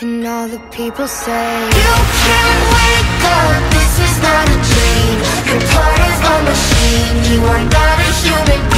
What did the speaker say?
And all the people say You can't wake up, this is not a dream. You're part of a machine, you are not a human being